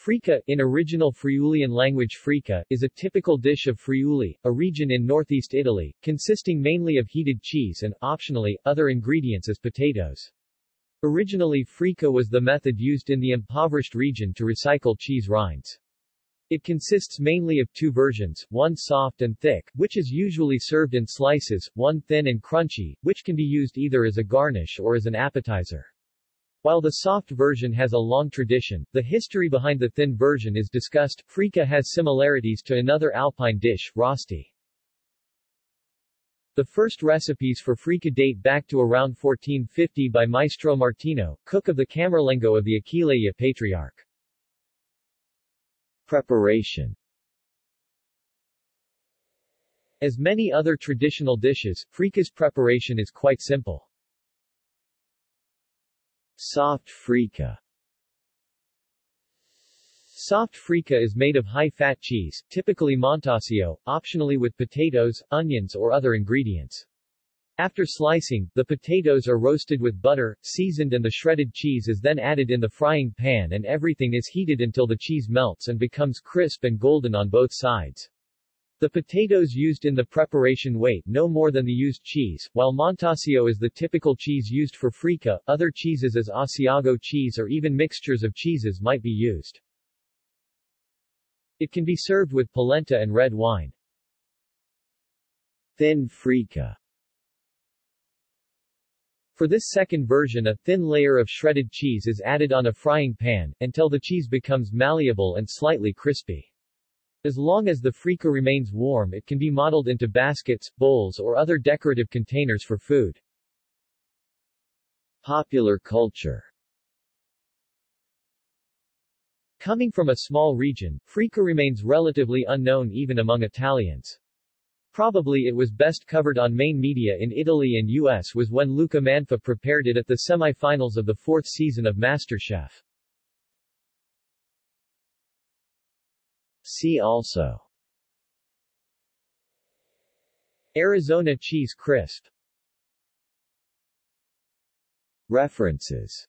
Frico, in original Friulian language fricò, is a typical dish of Friuli, a region in northeast Italy, consisting mainly of heated cheese and, optionally, other ingredients as potatoes. Originally frico was the method used in the impoverished region to recycle cheese rinds. It consists mainly of two versions, one soft and thick, which is usually served in slices, one thin and crunchy, which can be used either as a garnish or as an appetizer. While the soft version has a long tradition, the history behind the thin version is discussed. Frico has similarities to another alpine dish, rosti. The first recipes for frico date back to around 1450 by Maestro Martino, cook of the Camerlengo of the Aquileia Patriarch. Preparation As many other traditional dishes, frico's preparation is quite simple. Soft frico Soft frico is made of high-fat cheese, typically Montasio, optionally with potatoes, onions or other ingredients. After slicing, the potatoes are roasted with butter, seasoned and the shredded cheese is then added in the frying pan and everything is heated until the cheese melts and becomes crisp and golden on both sides. The potatoes used in the preparation weigh no more than the used cheese, while Montasio is the typical cheese used for frico, other cheeses as Asiago cheese or even mixtures of cheeses might be used. It can be served with polenta and red wine. Thin frico for this second version a thin layer of shredded cheese is added on a frying pan, until the cheese becomes malleable and slightly crispy. As long as the frico remains warm it can be modeled into baskets, bowls or other decorative containers for food. Popular culture Coming from a small region, frico remains relatively unknown even among Italians. Probably it was best covered on main media in Italy and US was when Luca Manfè prepared it at the semi-finals of the fourth season of MasterChef. See also. Arizona cheese crisp. References